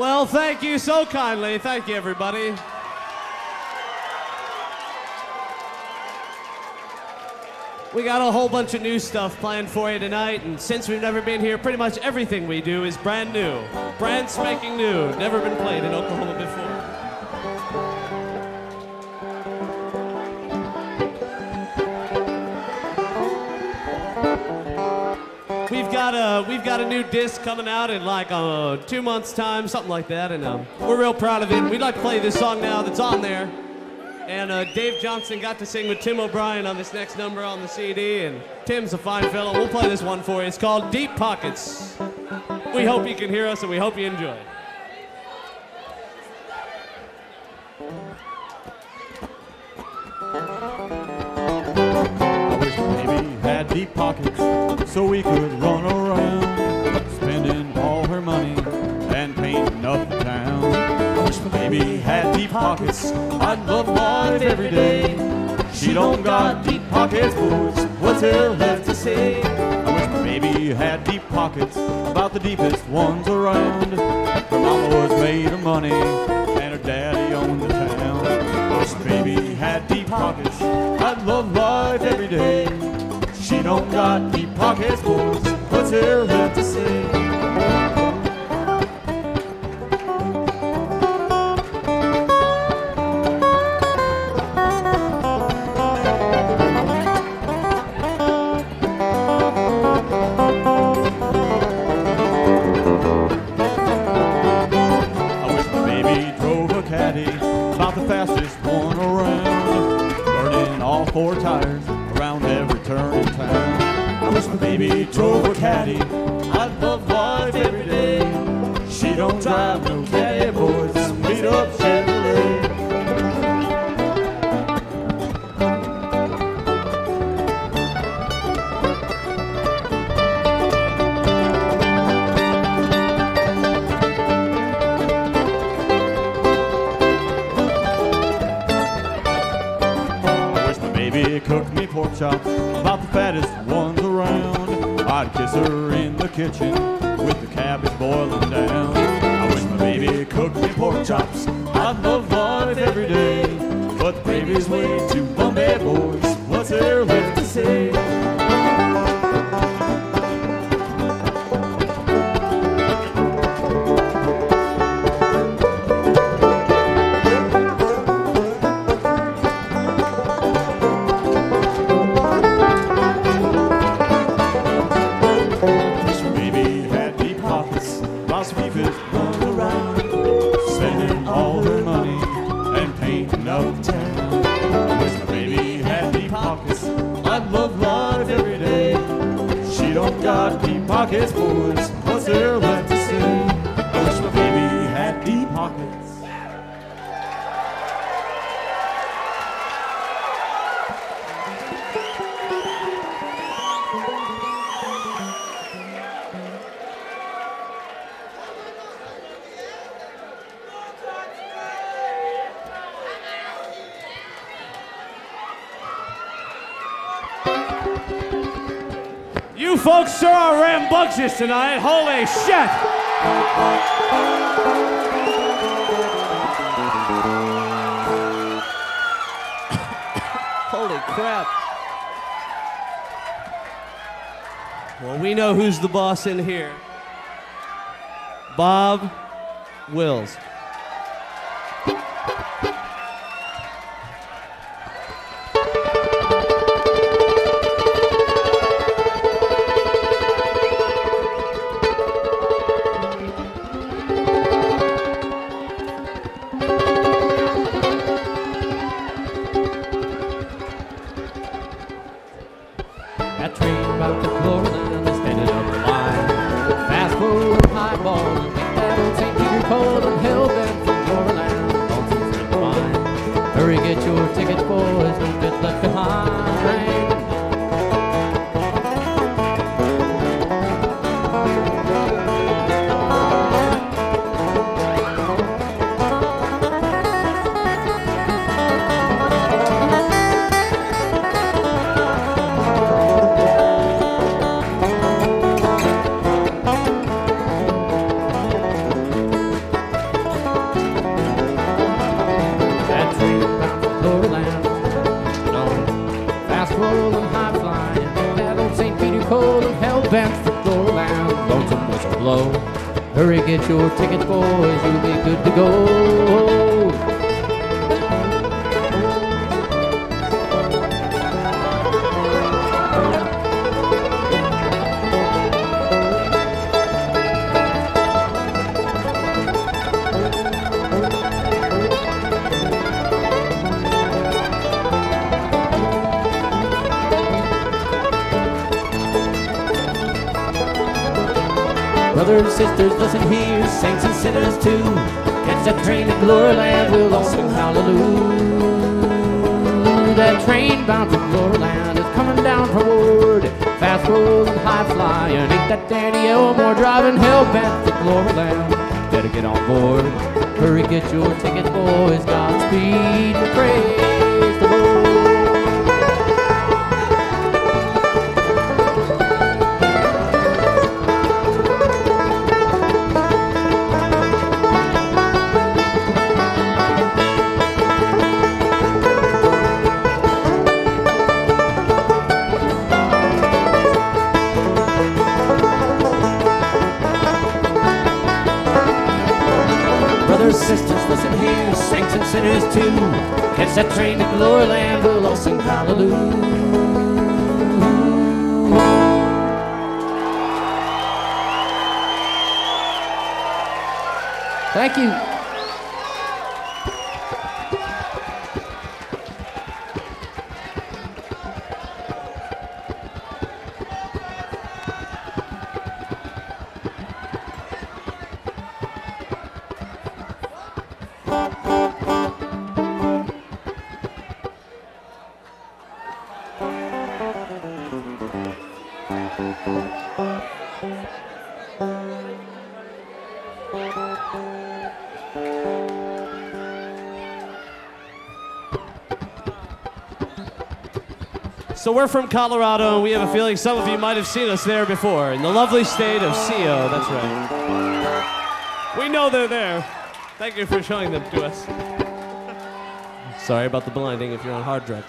Well, thank you so kindly. Thank you, everybody. We got a whole bunch of new stuff planned for you tonight, and since we've never been here, pretty much everything we do is brand new. Brand spanking new. Never been played in Oklahoma before. Got a we've got a new disc coming out in like uh, two months' time, something like that, and um, we're real proud of it. We'd like to play this song now that's on there. And uh, Dave Johnston got to sing with Tim O'Brien on this next number on the CD, and Tim's a fine fellow. We'll play this one for you. It's called Deep Pockets. We hope you can hear us, and we hope you enjoy. it. Deep pockets so we could run around, spending all her money and painting up the town. I wish my baby had deep pockets. I'd love life every day. She don't got deep pockets, boys. What's there left to say? I wish my baby had deep pockets, about the deepest ones around. Her mama was made of money, and her daddy owned the town. I wish my baby had deep pockets. I'd love life every day. Don't got deep pockets, boys. What's there left to say? Wish drove a caddy. I'd love life every day. She don't drive no caddy, deep pockets. What's folks sure are rambunctious tonight. Holy shit! Holy crap. Well, we know who's the boss in here. Bob Wills. Bent for Gloryland. Lonesome whistle blow. Hurry, get your tickets, boys. You'll be good to go. Brothers sisters, listen here, saints and sinners too. Catch that train to Gloryland, we'll all sing hallelujah. That train bound for Gloryland is coming down from Ward. Fast rolling, high flying, ain't that Danny Elmore driving hell bent for Gloryland? Better get on board. Hurry, get your ticket, boys. Godspeed and Catch that train to Gloryland, we'll all sing hallelujah. Thank you. So we're from Colorado, and we have a feeling some of you might have seen us there before, in the lovely state of CO. That's right. We know they're there. Thank you for showing them to us. Sorry about the blinding if you're on hard drugs.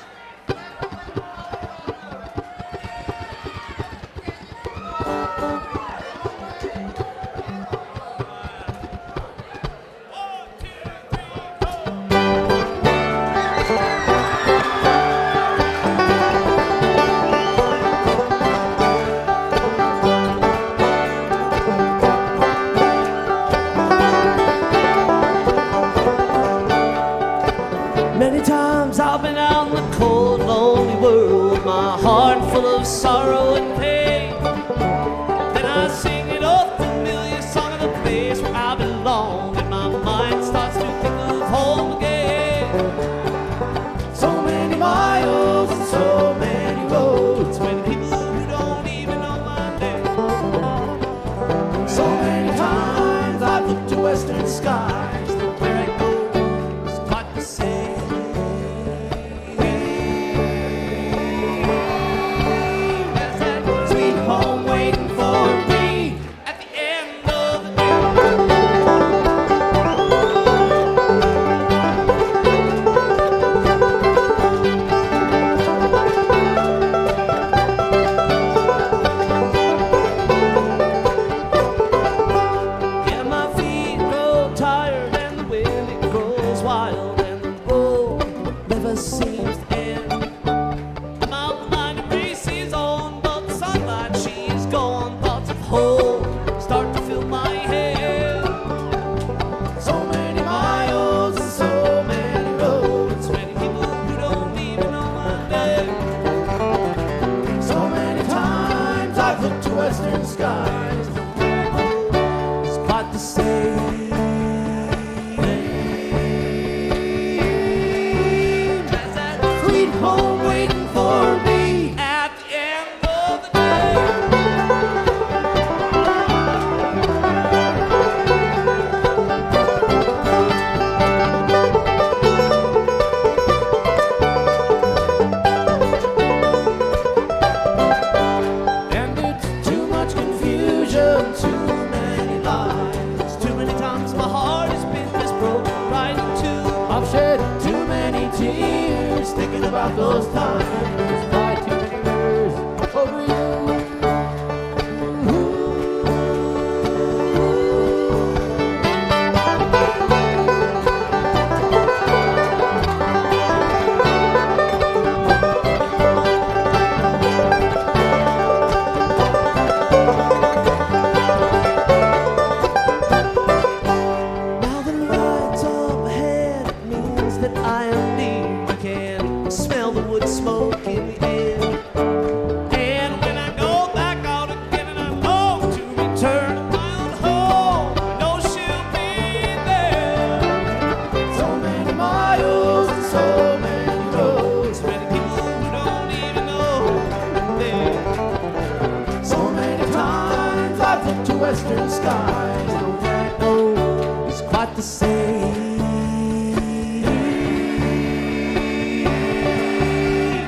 Western skies. No, that is quite the same.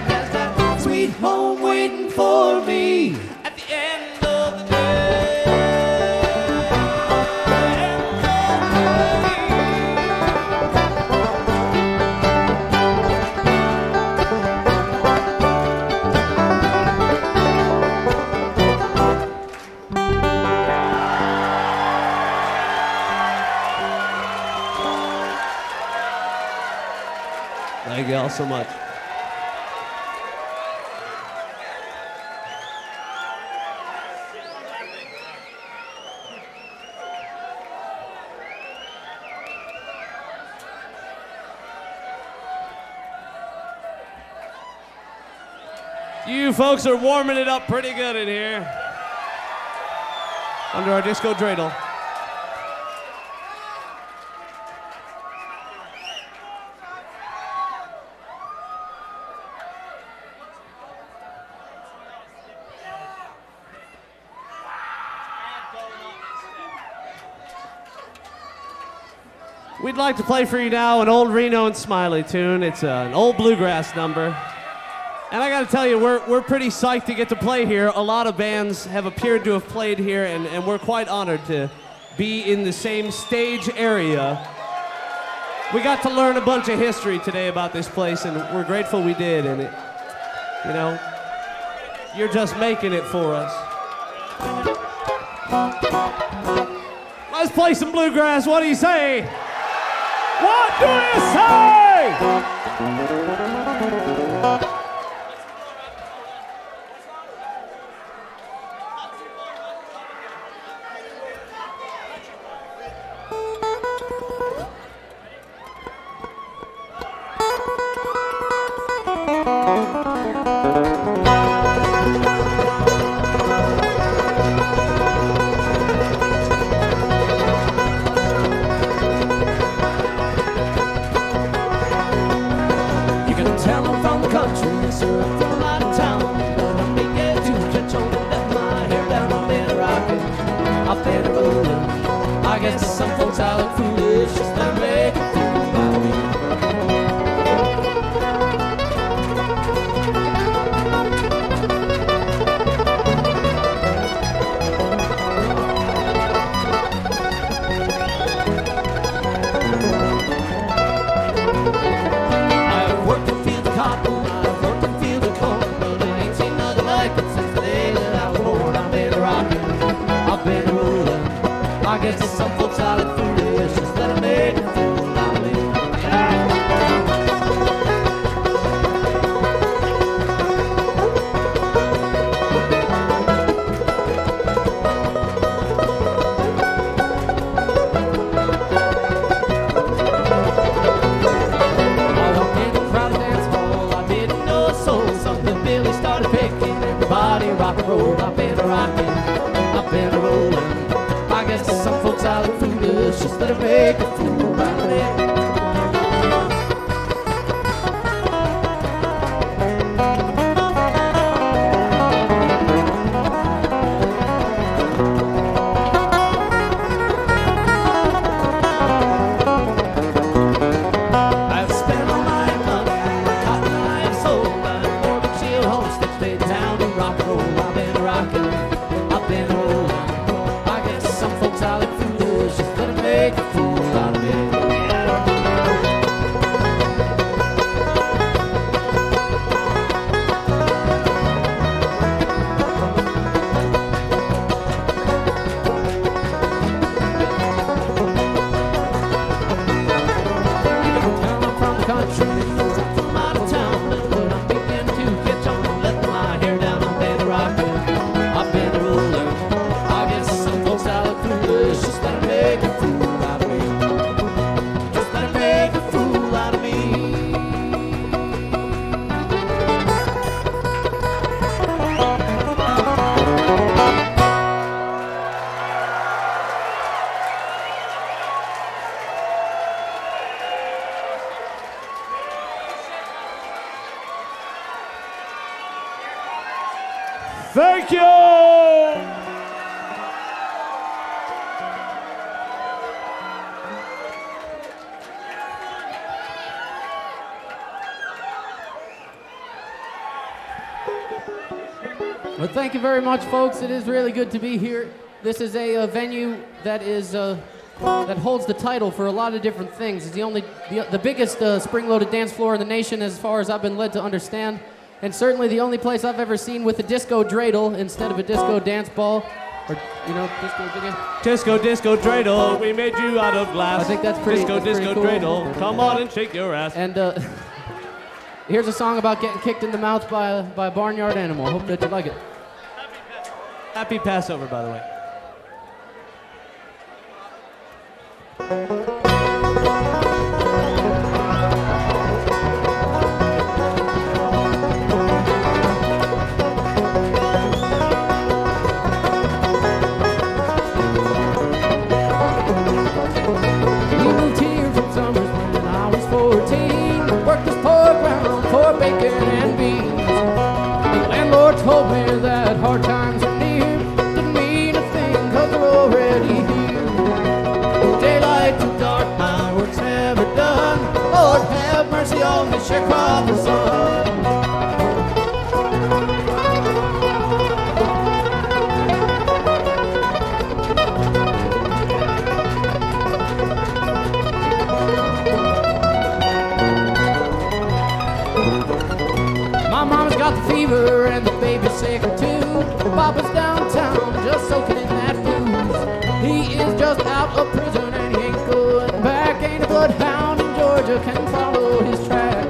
There's that sweet home waiting for me Thank you all so much. You folks are warming it up pretty good in here. Under our disco dreidel. We'd like to play for you now an old Reno and Smiley tune. It's an old bluegrass number. And I gotta tell you, we're, we're pretty psyched to get to play here. A lot of bands have appeared to have played here, and, and we're quite honored to be in the same stage area. We got to learn a bunch of history today about this place, and we're grateful we did. And it, you know, you're just making it for us. Let's play some bluegrass. What do you say? What do you say? Much, folks. It is really good to be here. This is a, uh venue that is uh, that holds the title for a lot of different things. It's the only, the, the biggest uh, spring-loaded dance floor in the nation, as far as I've been led to understand, and certainly the only place I've ever seen with a disco dreidel instead of a disco dance ball, or you know, disco. Disco, disco, dreidel, we made you out of glass. I think that's pretty- Disco, that's pretty disco, cool. dreidel, come on and shake your ass. And uh, here's a song about getting kicked in the mouth by a, by a barnyard animal. Hope that you like it. Happy Passover, by the way. Soaking in that blues. He is just out of prison and he ain't going back. Ain't a bloodhound in Georgia can follow his track.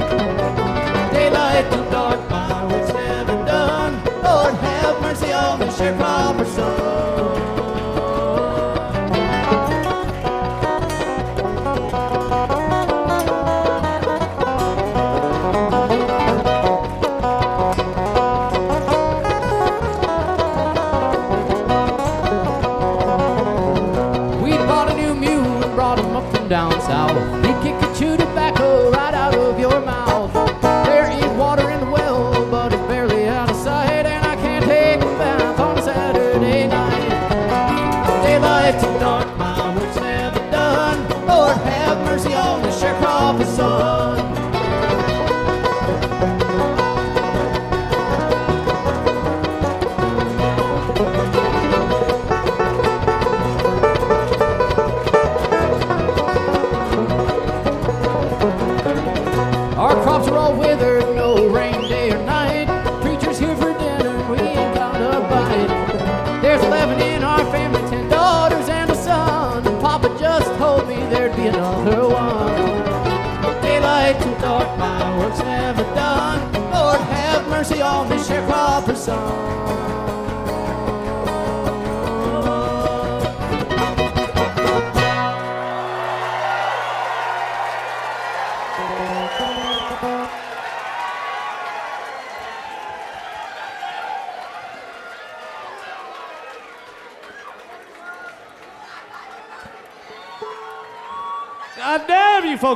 Daylight to dark, my work's never done. Lord have mercy on the sharecropper's son.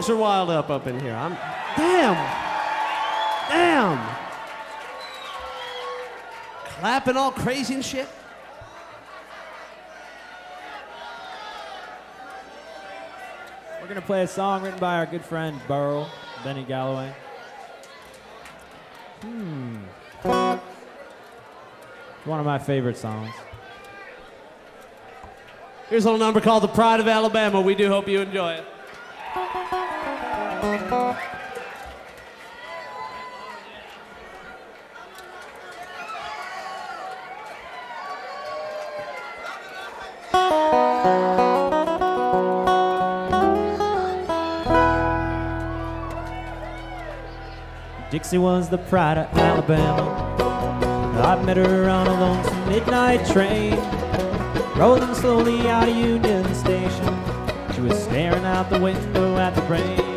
Folks are wild up up in here. I'm damn, damn, clapping all crazy and shit. We're gonna play a song written by our good friend Burl, Benny Galloway. Hmm. One of my favorite songs. Here's a little number called "The Pride of Alabama." We do hope you enjoy it. Dixie was the pride of Alabama. I met her on a lonesome midnight train, rolling slowly out of Union Station. She was staring out the window at the rain.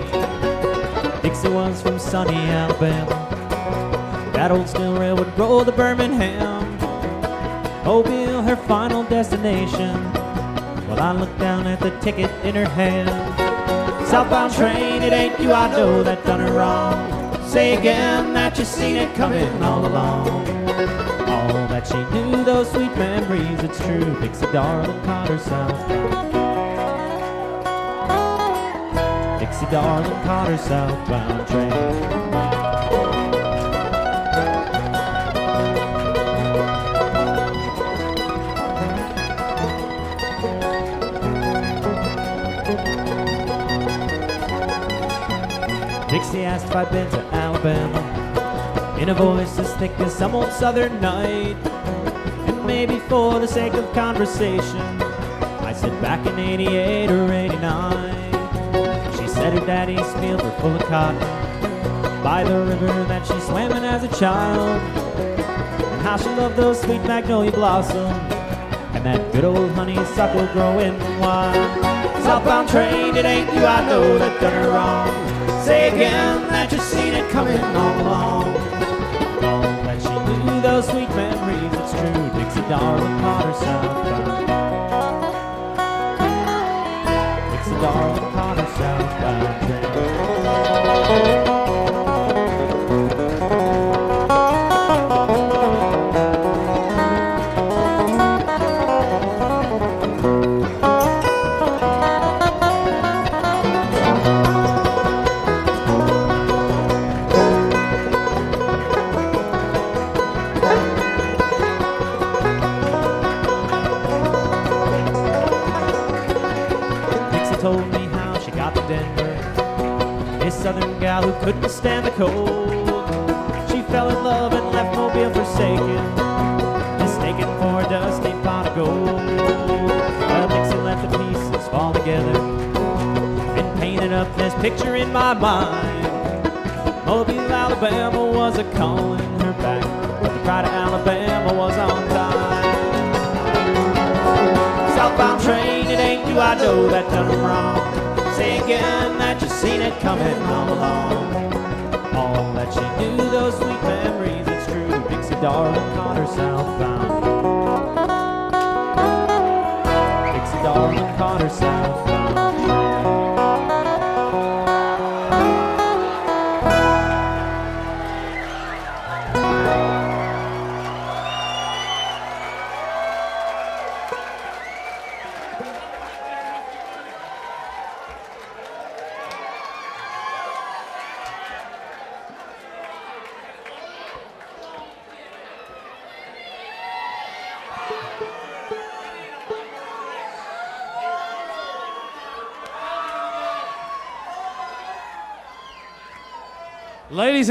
Dixie was from sunny Alabama. That old steel rail would roll to Birmingham. Oh, Mobile, her final destination. While I looked down at the ticket in her hand. Southbound train, it ain't you I know that done her wrong. Say again that you seen it coming all along. All that she knew, those sweet memories, it's true. Dixie darling caught herself. Nancy Darling caught her southbound train. Dixie asked if I'd been to Alabama in a voice as thick as some old southern night. And maybe for the sake of conversation, I said back in 88 or 89. Said her daddy's fields were full of cotton by the river that she swam in as a child. And how she loved those sweet magnolia blossoms and that good old honeysuckle growing wild. Southbound train, it ain't you I know that done her wrong. Say again that you seen it coming all along. All that she knew those sweet memories, it's true. Dixie darling caught her southbound. Dixie darling caught gal who couldn't stand the cold. She fell in love and left Mobile forsaken, mistaken for a dusty pot of gold. Well, Dixie let the pieces fall together and painted up this picture in my mind. Mobile, Alabama was a calling her back, but the pride of Alabama was on time. Southbound train, it ain't you I know that done wrong. Again that you seen it coming all along. All that she knew, those sweet memories, it's true. Dixie darling caught her southbound. Dixie darling caught her.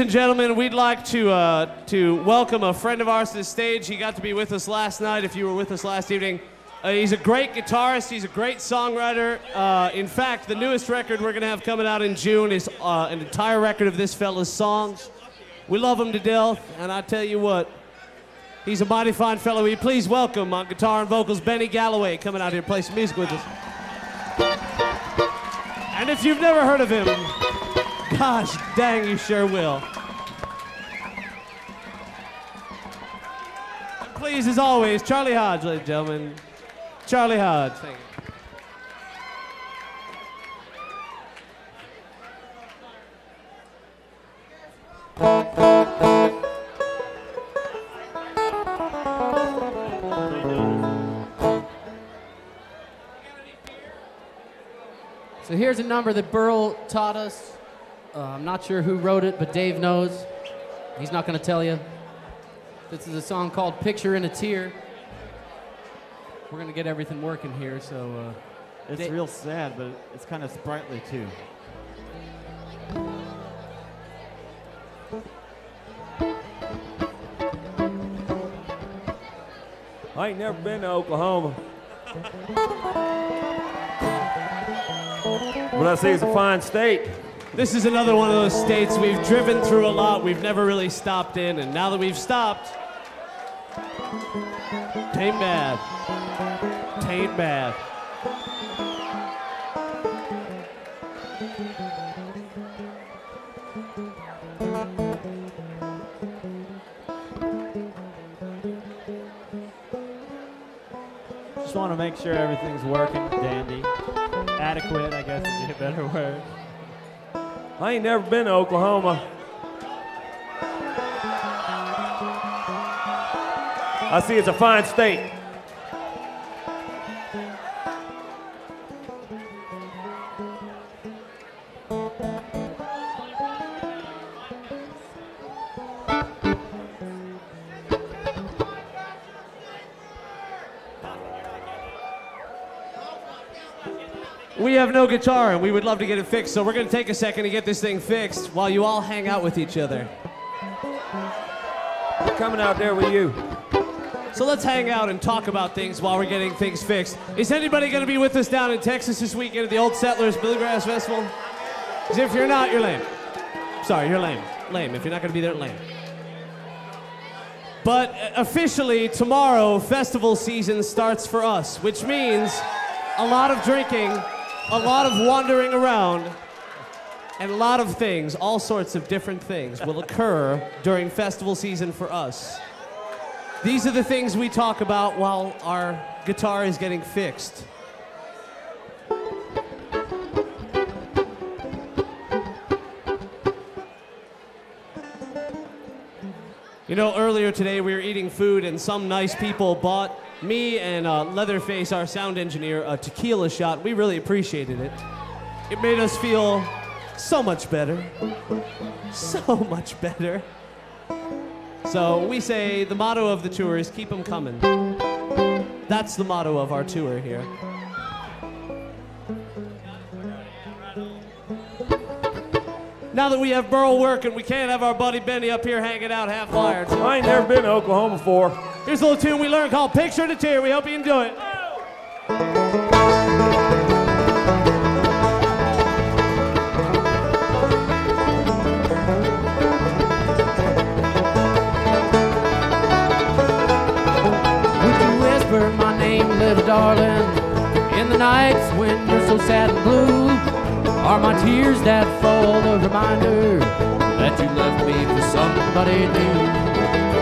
Ladies and gentlemen, we'd like to uh, to welcome a friend of ours to the stage. He got to be with us last night. If you were with us last evening, uh, he's a great guitarist. He's a great songwriter. Uh, in fact, the newest record we're going to have coming out in June is uh, an entire record of this fella's songs. We love him to death, and I tell you what, he's a mighty fine fellow. You please welcome on guitar and vocals Benny Galloway coming out here to play some music with us. And if you've never heard of him, Gosh dang, you sure will. Please, as always, Charlie Hodge, ladies and gentlemen. Charlie Hodge. Thank you. So here's a number that Burl taught us. Uh, I'm not sure who wrote it, but Dave knows. He's not going to tell you. This is a song called Picture in a Tear. We're going to get everything working here, so. Uh, It's Da- real sad, but it's kind of sprightly too. I ain't never been to Oklahoma. But I see it's a fine state. This is another one of those states we've driven through a lot, we've never really stopped in, and now that we've stopped, tain't bad. Tain't bad. Just want to make sure everything's working dandy. Adequate, I guess would be a better word. I ain't never been to Oklahoma. I see it's a fine state. No guitar and we would love to get it fixed. So we're going to take a second to get this thing fixed while you all hang out with each other. We're coming out there with you. So let's hang out and talk about things while we're getting things fixed. Is anybody going to be with us down in Texas this weekend at the Old Settlers Bluegrass Festival? 'Cause if you're not, you're lame. Sorry, you're lame. Lame. If you're not going to be there, lame. But uh, officially, tomorrow, festival season starts for us, which means a lot of drinking, a lot of wandering around, and a lot of things, all sorts of different things, will occur during festival season for us. These are the things we talk about while our guitar is getting fixed. You know, earlier today we were eating food, and some nice people bought me and uh, Leatherface, our sound engineer, a tequila shot. We really appreciated it. It made us feel so much better. So much better. So we say the motto of the tour is keep them coming. That's the motto of our tour here. Now that we have Burl working, we can't have our buddy Benny up here hanging out half wired. So I ain't never been to Oklahoma before. Here's a little tune we learned called Picture to Tear. We hope you enjoy it. Would you whisper my name, little darling, in the nights when you're so sad and blue? Are my tears that fall a reminder that you left me for somebody new?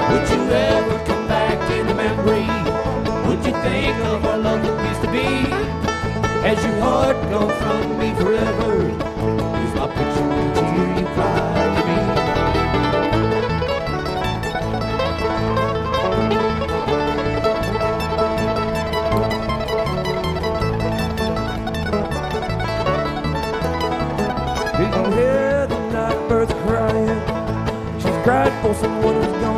Would you ever come memory? Would you think of our love that used to be? Has your heart gone from me forever? Is my picture a tear you cry to me? Did you hear the night birds crying? She's cried for someone who's gone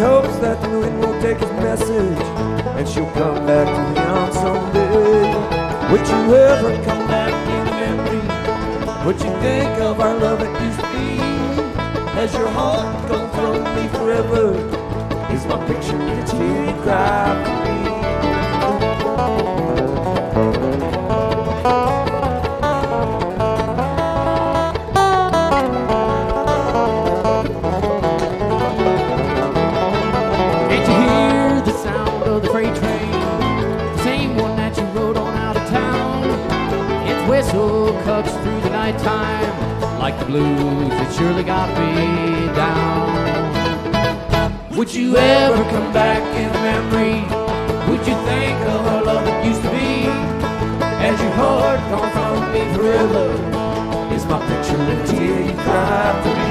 hopes that the wind will take his message and she'll come back to him someday. Would you ever come back in memory? Would you think of our love that used to be? Has your heart gone from me forever? Is my picture tear you cry for me? Blues. It surely got me down. Would you ever come back in memory? Would you think of our love that used to be? Has your heart gone from me forever? Is my picture tear you cry for me?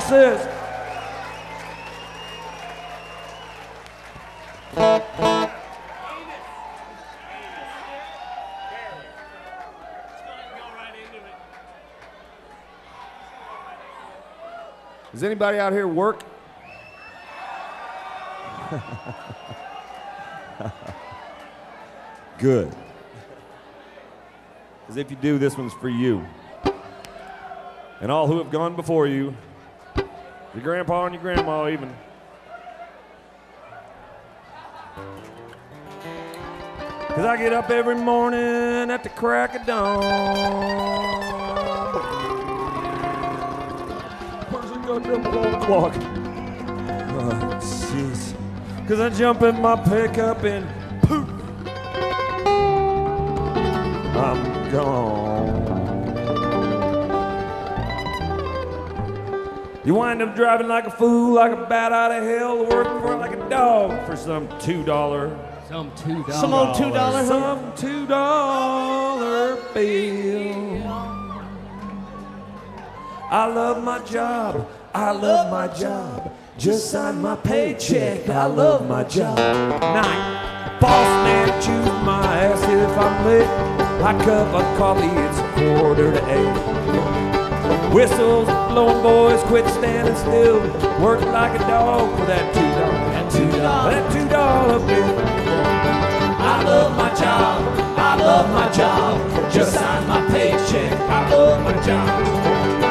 Junior Does anybody out here work? Good. Because if you do, this one's for you. And all who have gone before you, your grandpa and your grandma, even. Because I get up every morning at the crack of dawn. Person got them clock. Oh, jeez. Cause I jump in my pickup and poof. I'm gone. You wind up driving like a fool, like a bat out of hell, working for it like a dog for some two dollar, Some two dollars. Some old two dollar some two dollar bill. I love my job. I love my job. Just sign my paycheck. I love my job. Nine. Boss man, choose my ass if I'm late. My cup of coffee, it's quarter to eight. Whistles blowing, boys, quit standing still. Work like a dog for that two dollar. That two dollar. That two dollar bill. I love my job. I love my job. Just sign my paycheck. I love my job.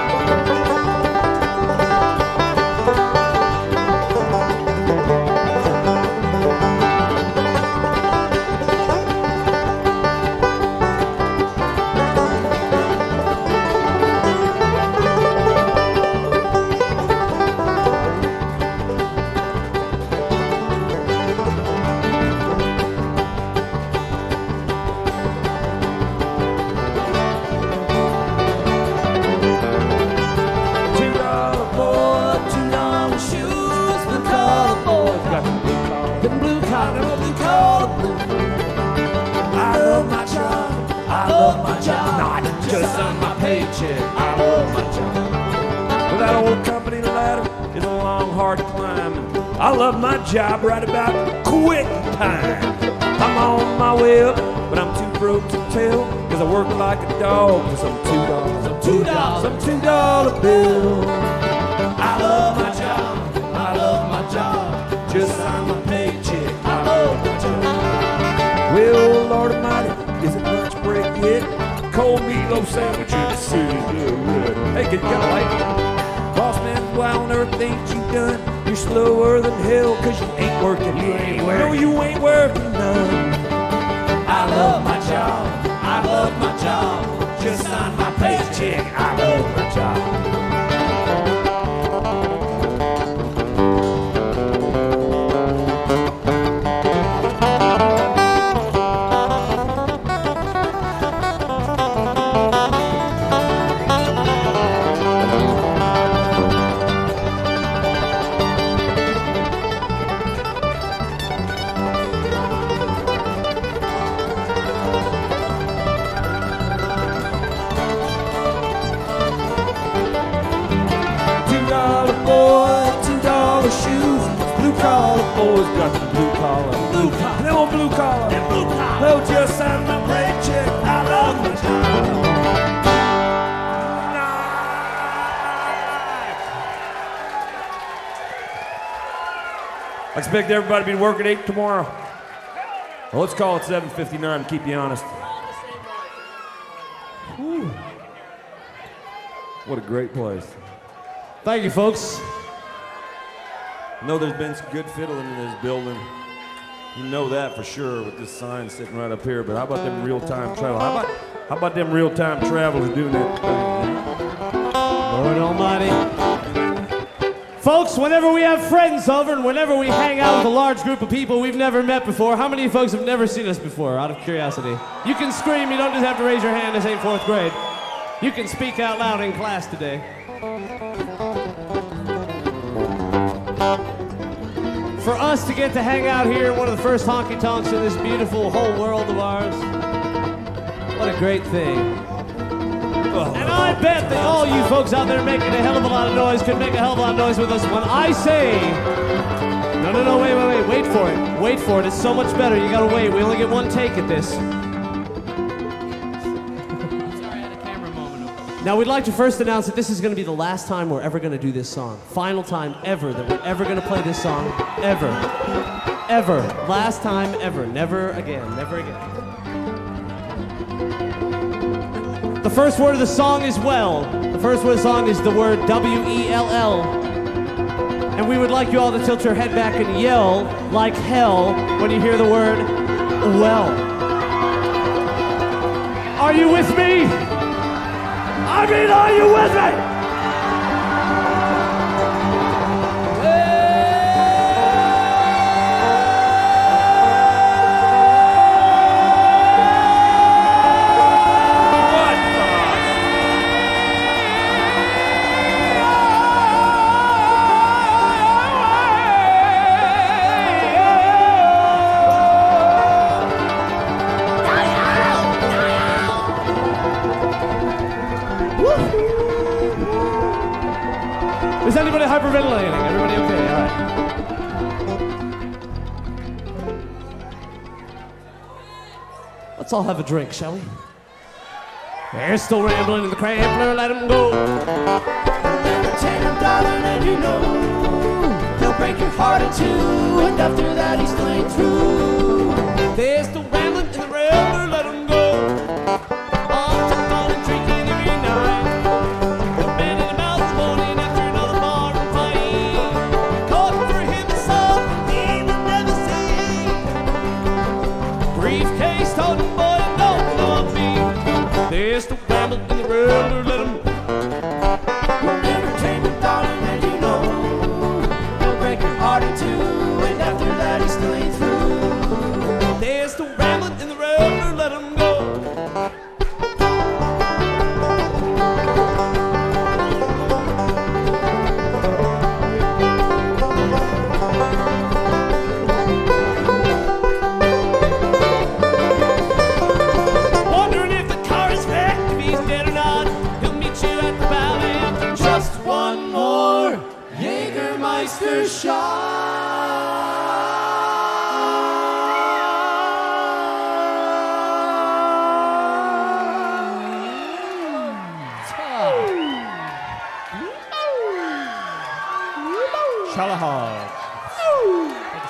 I expect everybody to be working eight tomorrow. Well, let's call it 7:59 to keep you honest. Whew. What a great place. Thank you, folks. I know there's been some good fiddling in this building. You know that for sure with this sign sitting right up here. But how about them real-time travel? How about how about them real-time travelers doing that thing? Lord Almighty. Folks, whenever we have friends over and whenever we hang out with a large group of people we've never met before, how many folks have never seen us before, out of curiosity? You can scream, you don't just have to raise your hand, this ain't fourth grade. You can speak out loud in class today. For us to get to hang out here in one of the first honky tonks in this beautiful whole world of ours, what a great thing. And I bet that all you folks out there making a hell of a lot of noise could make a hell of a lot of noise with us when I say. No, no, no, wait, wait, wait, wait for it. Wait for it. It's so much better. You gotta wait. We only get one take at this. Now, we'd like to first announce that this is gonna be the last time we're ever gonna do this song. Final time ever that we're ever gonna play this song. Ever. Ever. Last time ever. Never again. Never again. The first word of the song is well. The first word of the song is the word W E L L. And we would like you all to tilt your head back and yell like hell when you hear the word well. Are you with me? I mean, are you with me? Let's all have a drink, shall we? They're still rambling in the crampler, let him go. And you know he'll break your heart in two, and after that he's playing in the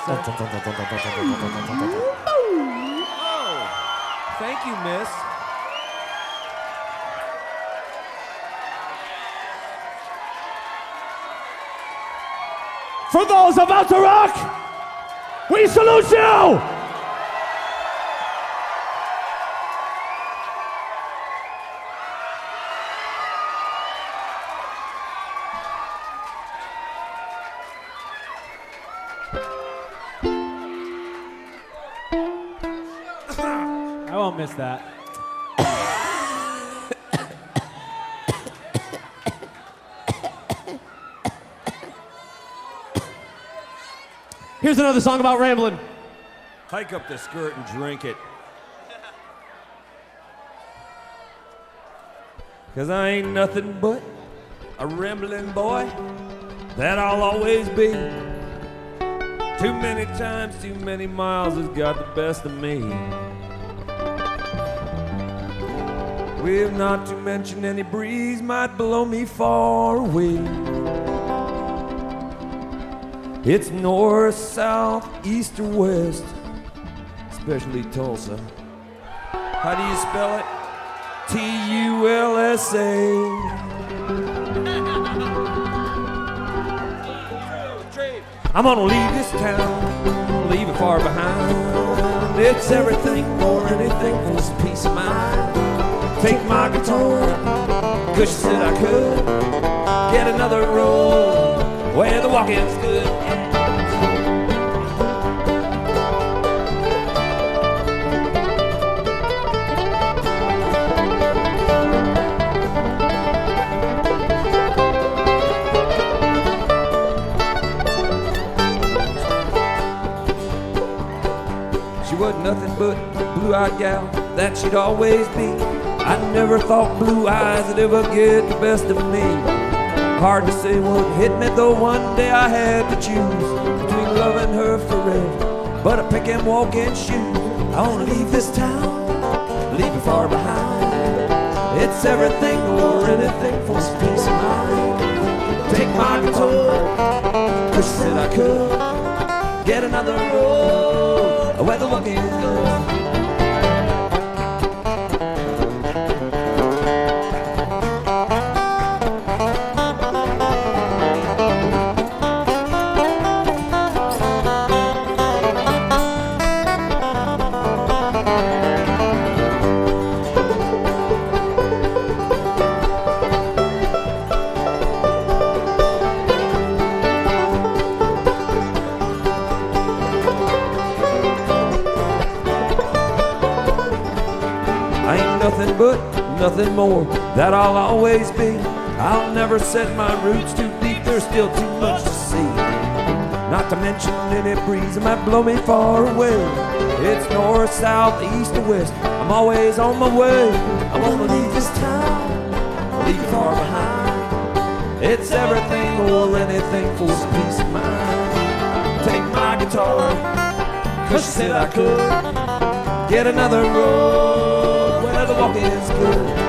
Oh, thank you, miss. For those about to rock, we salute you! I that. Here's another song about rambling. Hike up the skirt and drink it. Cause I ain't nothing but a rambling boy that I'll always be. Too many times, too many miles has got the best of me. We've not to mention any breeze might blow me far away. It's north, south, east, or west, especially Tulsa. How do you spell it? T U L S A. I'm gonna leave this town, leave it far behind. It's everything more anything for this peace of mind. Take my guitar, cause she said I could. Get another road where the walking's good. She wasn't nothing but a blue-eyed gal that she'd always be. I never thought blue eyes would ever get the best of me. Hard to say what hit me though one day I had to choose between loving her forever, but a pick and walk in shoes. I wanna leave this town, leave it far behind. It's everything or anything for some peace of mind. Take my guitar, cause she said I could get another road where the walking is. Nothing more that I'll always be. I'll never set my roots too deep, there's still too much to see. Not to mention any breeze that might blow me far away. It's north, south, east, or west. I'm always on my way. I wanna leave this town, leave it far behind. It's everything or anything for some peace of mind. Take my guitar, cause she said I could. Get another road the walking is good.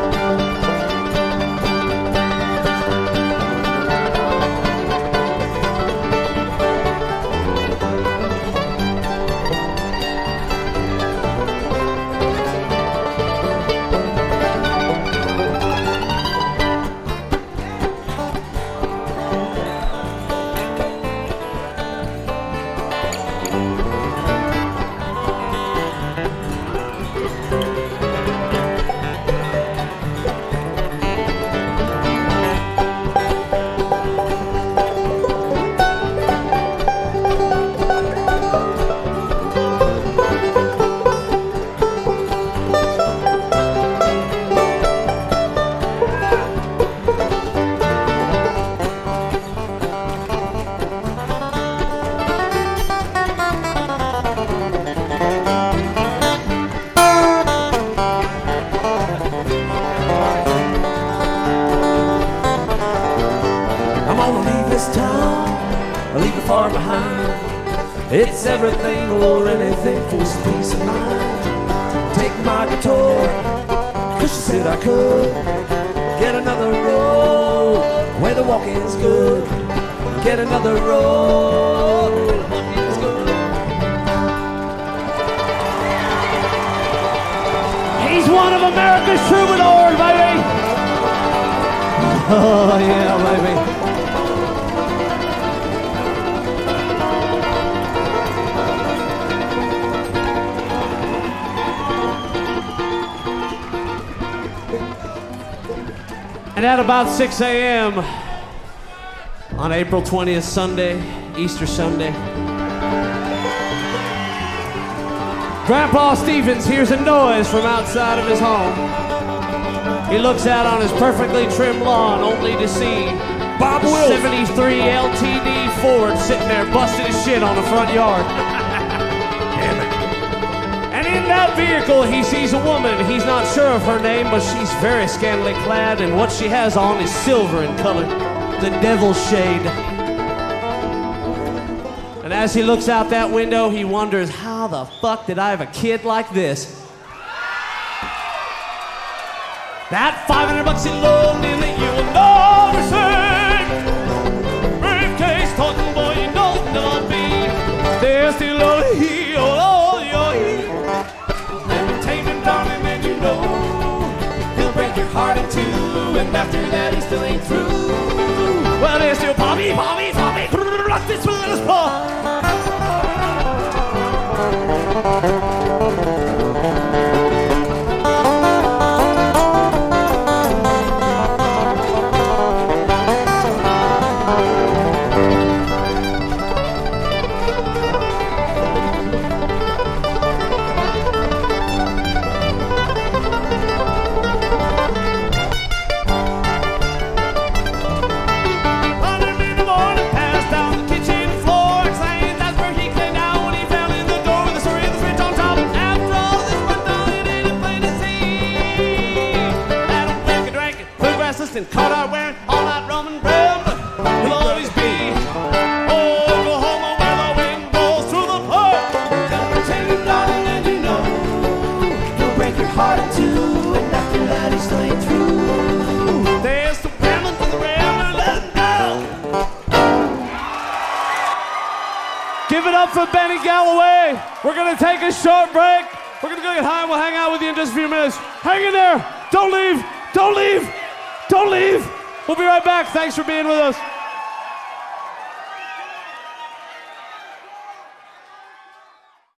6 a.m. on April 20th, Sunday, Easter Sunday, Grandpa Stevens hears a noise from outside of his home. He looks out on his perfectly trimmed lawn only to see Bob Wills. 73 LTD Ford sitting there busting his shit on the front yard. Damn it. And in that vehicle, he sees a woman. Of her name, but she's very scantily clad, and what she has on is silver in color, the devil's shade. And as he looks out that window, he wonders, how the fuck did I have a kid like this? That 500 bucks in loan deal that you will never see. Briefcase talking boy, you know not be. They're still on and after that he still ain't through. Well, there's still Bobby, Bobby, Bobby. Rock this with his paw. We're gonna take a short break. We're gonna go get high and we'll hang out with you in just a few minutes. Hang in there. Don't leave. Don't leave. Don't leave. We'll be right back. Thanks for being with us.